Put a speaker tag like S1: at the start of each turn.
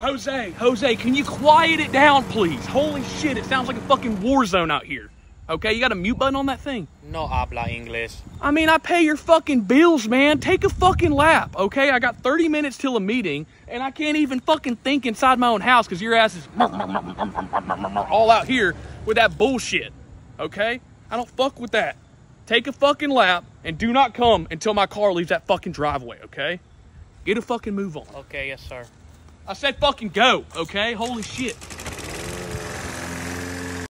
S1: Jose, Jose, can you quiet it down, please? Holy shit, it sounds like a fucking war zone out here. Okay, you got a mute button on that thing?
S2: No habla inglés.
S1: I mean, I pay your fucking bills, man. Take a fucking lap, okay? I got 30 minutes till a meeting, and I can't even fucking think inside my own house because your ass is all out here with that bullshit, okay? I don't fuck with that. Take a fucking lap and do not come until my car leaves that fucking driveway, okay? Get a fucking move on.
S2: Okay, yes, sir.
S1: I said fucking go, okay? Holy shit.